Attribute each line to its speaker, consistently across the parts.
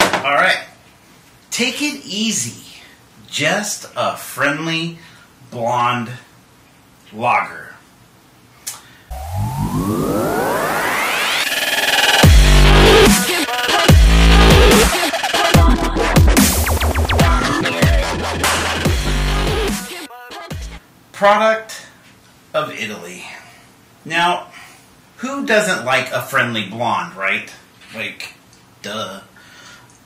Speaker 1: All right. Take it easy. Just a friendly blonde lager. Product of Italy. Now, who doesn't like a friendly blonde, right? Like, duh.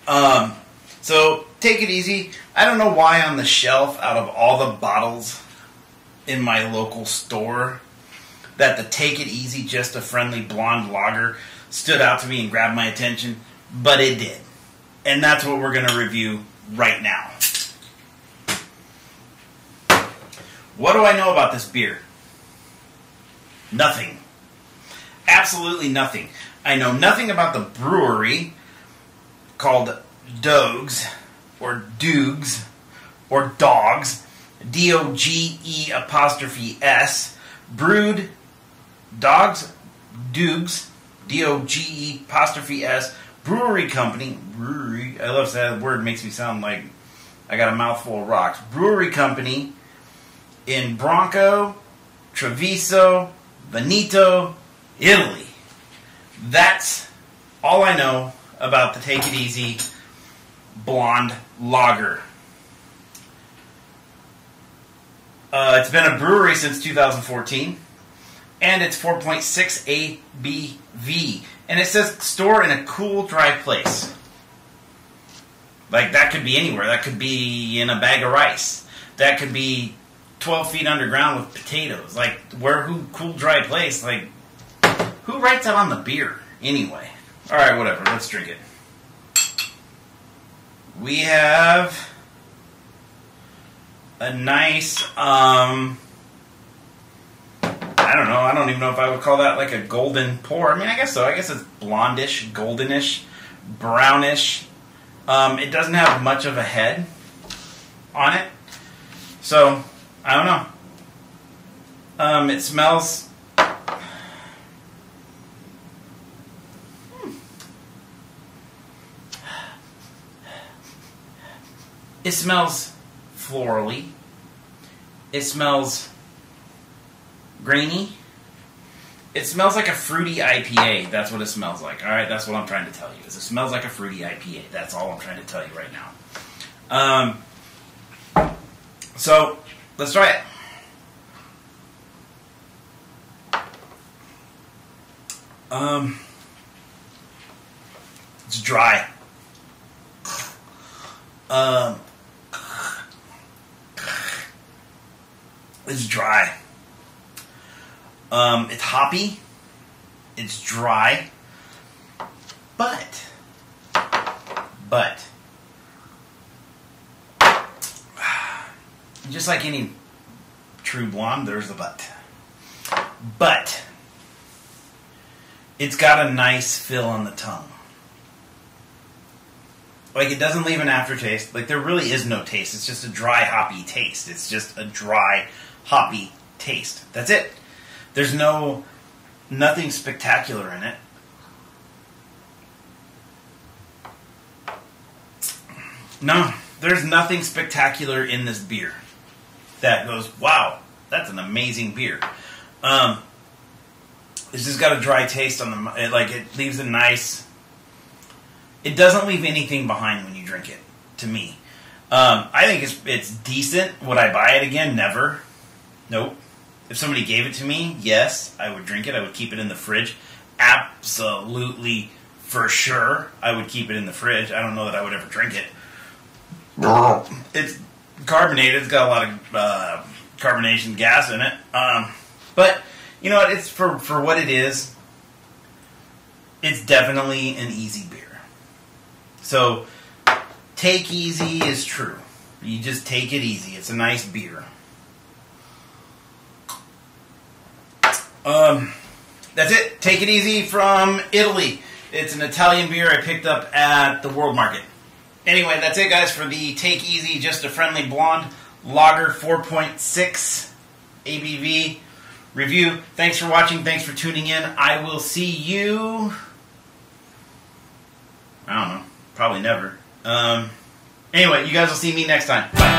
Speaker 1: Um, so take it easy. I don't know why on the shelf, out of all the bottles in my local store, that the Take It Easy, just a friendly blonde lager stood out to me and grabbed my attention, but it did. And that's what we're going to review right now. What do I know about this beer? Nothing. Absolutely nothing. I know nothing about the brewery called Dogs or Doogs or Dogs, D O G E apostrophe S, brewed Dogs, Doogs, D O G E apostrophe S, brewery company, brewery, I love that word, makes me sound like I got a mouthful of rocks. Brewery company in Bronco, Treviso, Veneto, Italy. That's all I know about the Take It Easy Blonde Lager. Uh, it's been a brewery since 2014, and it's 4.6 ABV. And it says store in a cool, dry place. Like, that could be anywhere. That could be in a bag of rice. That could be 12 feet underground with potatoes. Like, where, who, cool, dry place? Like, who writes that on the beer anyway? All right, whatever. Let's drink it. We have a nice, um, I don't know. I don't even know if I would call that like a golden pour. I mean, I guess so. I guess it's blondish, goldenish, brownish. Um, it doesn't have much of a head on it, so I don't know. Um, it smells. It smells florally. It smells grainy. It smells like a fruity IPA. That's what it smells like. All right, that's what I'm trying to tell you. Is it smells like a fruity IPA. That's all I'm trying to tell you right now. Um, so let's try it. Um, it's dry. Um, it's dry. Um, it's hoppy. It's dry. But, but, just like any true blonde, there's the but. But, it's got a nice fill on the tongue. Like, it doesn't leave an aftertaste. Like, there really is no taste. It's just a dry, hoppy taste. It's just a dry, hoppy taste. That's it. There's no, nothing spectacular in it. No, there's nothing spectacular in this beer that goes, wow, that's an amazing beer. Um, it's just got a dry taste on the, it, like it leaves a nice. It doesn't leave anything behind when you drink it. To me, um, I think it's it's decent. Would I buy it again? Never. Nope. If somebody gave it to me, yes, I would drink it. I would keep it in the fridge. Absolutely, for sure, I would keep it in the fridge. I don't know that I would ever drink it. It's carbonated. It's got a lot of uh, carbonation gas in it. Um, but you know what? It's for for what it is. It's definitely an easy beer. So, take easy is true. You just take it easy. It's a nice beer. Um, that's it. Take it easy from Italy. It's an Italian beer I picked up at the World Market. Anyway, that's it, guys, for the Take Easy, just a friendly blonde lager, 4.6 ABV. review. Thanks for watching. Thanks for tuning in. I will see you. I don't know. Probably never. Um, anyway, you guys will see me next time. Bye.